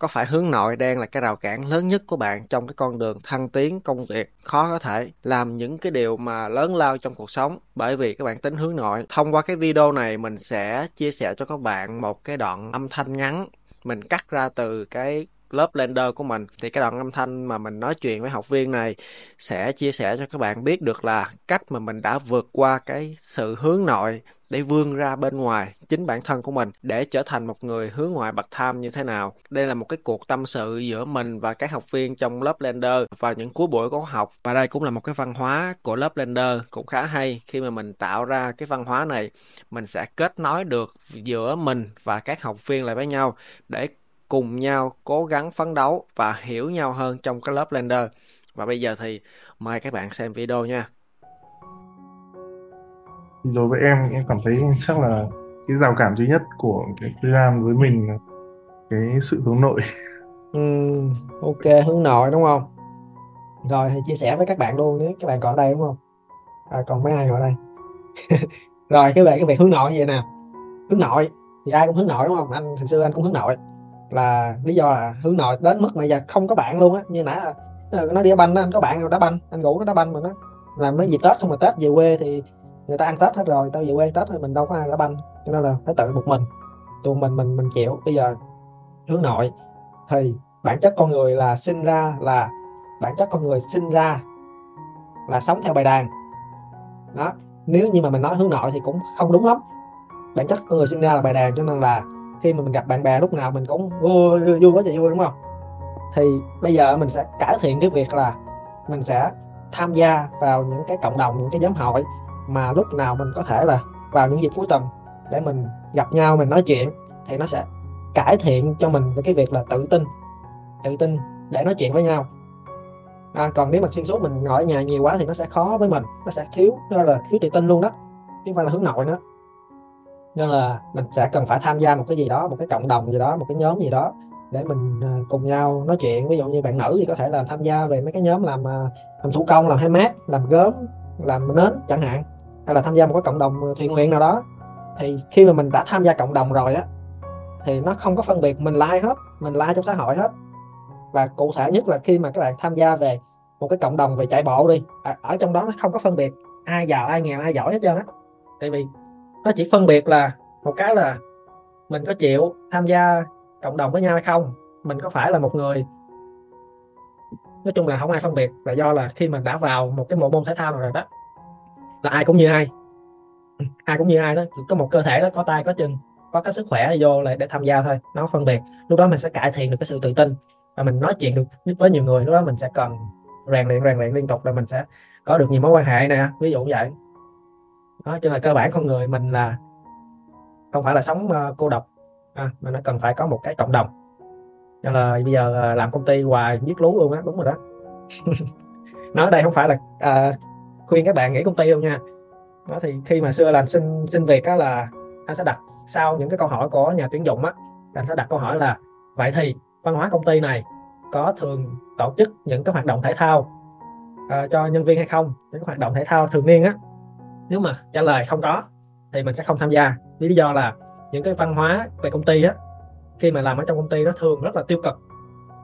có phải hướng nội đang là cái rào cản lớn nhất của bạn trong cái con đường thăng tiến công việc? Khó có thể làm những cái điều mà lớn lao trong cuộc sống. Bởi vì các bạn tính hướng nội. Thông qua cái video này, mình sẽ chia sẻ cho các bạn một cái đoạn âm thanh ngắn. Mình cắt ra từ cái lớp Blender của mình. Thì cái đoạn âm thanh mà mình nói chuyện với học viên này sẽ chia sẻ cho các bạn biết được là cách mà mình đã vượt qua cái sự hướng nội để vươn ra bên ngoài chính bản thân của mình để trở thành một người hướng ngoại bậc tham như thế nào. Đây là một cái cuộc tâm sự giữa mình và các học viên trong lớp Blender và những cuối buổi của học. Và đây cũng là một cái văn hóa của lớp Blender cũng khá hay. Khi mà mình tạo ra cái văn hóa này, mình sẽ kết nối được giữa mình và các học viên lại với nhau để cùng nhau cố gắng phấn đấu và hiểu nhau hơn trong cái lớp Blender. Và bây giờ thì mời các bạn xem video nha. Đối với em, em cảm thấy chắc là cái rào cản duy nhất của cái freelance với mình là cái sự hướng nội. Ừm, ok, hướng nội đúng không? Rồi thì chia sẻ với các bạn luôn nếu các bạn còn ở đây đúng không? À, còn mấy ai ở đây? Rồi các bạn cái việc hướng nội như vậy nè. Hướng nội thì ai cũng hướng nội đúng không? Anh hồi xưa anh cũng hướng nội là lý do là hướng nội đến mức mà giờ không có bạn luôn á. Như nãy là nó đi đá banh đó, anh có bạn rồi đá banh anh ngủ nó đá banh mà nó làm mấy dịp tết không mà tết về quê thì người ta ăn tết hết rồi tao về quê tết thì mình đâu có ai đá banh. Cho nên là phải tự một mình tụi mình mình mình chịu. Bây giờ hướng nội thì bản chất con người là sinh ra là bản chất con người sinh ra là sống theo bài đàn. Đó nếu như mà mình nói hướng nội thì cũng không đúng lắm. Bản chất con người sinh ra là bài đàn cho nên là khi mà mình gặp bạn bè lúc nào mình cũng vui vui quá trời vui đúng không? Thì bây giờ mình sẽ cải thiện cái việc là mình sẽ tham gia vào những cái cộng đồng những cái nhóm hội mà lúc nào mình có thể là vào những dịp cuối tuần để mình gặp nhau mình nói chuyện thì nó sẽ cải thiện cho mình về cái việc là tự tin tự tin để nói chuyện với nhau. À, còn nếu mà xuyên suốt mình ngồi ở nhà nhiều quá thì nó sẽ khó với mình nó sẽ thiếu đó là thiếu tự tin luôn đó chứ không phải là hướng nội nữa nên là mình sẽ cần phải tham gia một cái gì đó một cái cộng đồng gì đó một cái nhóm gì đó để mình ờ, cùng nhau nói chuyện. Ví dụ như bạn nữ thì có thể là tham gia về mấy cái nhóm làm ờ, làm thủ công làm hay mát, làm gốm làm nến chẳng hạn hay là tham gia một cái cộng đồng thiện nguyện nào đó. Thì khi mà mình đã tham gia cộng đồng rồi á thì nó không có phân biệt mình like hết mình like trong xã hội hết. Và cụ thể nhất là khi mà các bạn tham gia về một cái cộng đồng về chạy bộ đi à, ở trong đó nó không có phân biệt ai giàu ai nghèo ai giỏi hết trơn á. Tại vì nó chỉ phân biệt là một cái là mình có chịu tham gia cộng đồng với nhau hay không, mình có phải là một người. Nói chung là không ai phân biệt là do là khi mình đã vào một cái bộ môn thể thao rồi đó, là ai cũng như ai. Ai cũng như ai đó có một cơ thể đó, có tay, có chân, có cái sức khỏe vô lại để tham gia thôi, nó phân biệt. Lúc đó mình sẽ cải thiện được cái sự tự tin và mình nói chuyện được với nhiều người, lúc đó mình sẽ cần rèn luyện rèn luyện liên tục là mình sẽ có được nhiều mối quan hệ nè, ví dụ vậy đó cho nên cơ bản con người mình là không phải là sống uh, cô độc. À, mà nó cần phải có một cái cộng đồng. Cho là bây giờ uh, làm công ty hoài giết lú luôn á đúng rồi đó. Nói đây không phải là uh, khuyên các bạn nghỉ công ty đâu nha. Đó thì khi mà xưa làm xin xin việc á là anh sẽ đặt sau những cái câu hỏi của nhà tuyển dụng á anh sẽ đặt câu hỏi là vậy thì văn hóa công ty này có thường tổ chức những cái hoạt động thể thao uh, cho nhân viên hay không? Những cái hoạt động thể thao thường niên á nếu mà trả lời không có thì mình sẽ không tham gia. Vì lý do là những cái văn hóa về công ty á khi mà làm ở trong công ty nó thường rất là tiêu cực.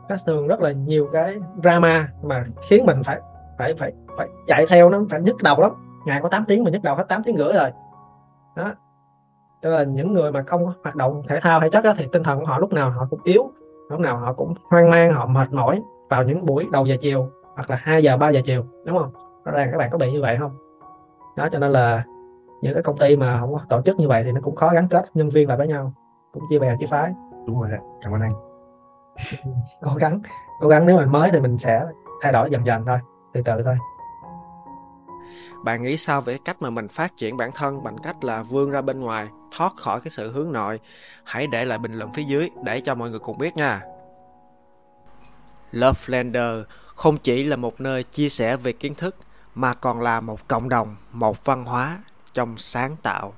Nó thường rất là nhiều cái drama mà khiến mình phải phải phải phải chạy theo nó phải nhức đầu lắm. Ngày có 8 tiếng mà nhức đầu hết 8 tiếng rưỡi rồi. Đó. Cho là những người mà không hoạt động thể thao hay chất đó, thì tinh thần của họ lúc nào họ cũng yếu lúc nào họ cũng hoang mang họ mệt mỏi vào những buổi đầu giờ chiều hoặc là 2 giờ 3 giờ chiều đúng không? Rõ ràng các bạn có bị như vậy không? Đó cho nên là những cái công ty mà không có tổ chức như vậy thì nó cũng khó gắn kết nhân viên lại với nhau cũng chia bè chia phái. Đúng rồi cảm ơn anh. Cố gắng cố gắng nếu mình mới thì mình sẽ thay đổi dần dần thôi từ từ thôi. Bạn nghĩ sao về cách mà mình phát triển bản thân bằng cách là vươn ra bên ngoài thoát khỏi cái sự hướng nội? Hãy để lại bình luận phía dưới để cho mọi người cùng biết nha. Lovelander không chỉ là một nơi chia sẻ về kiến thức mà còn là một cộng đồng một văn hóa trong sáng tạo.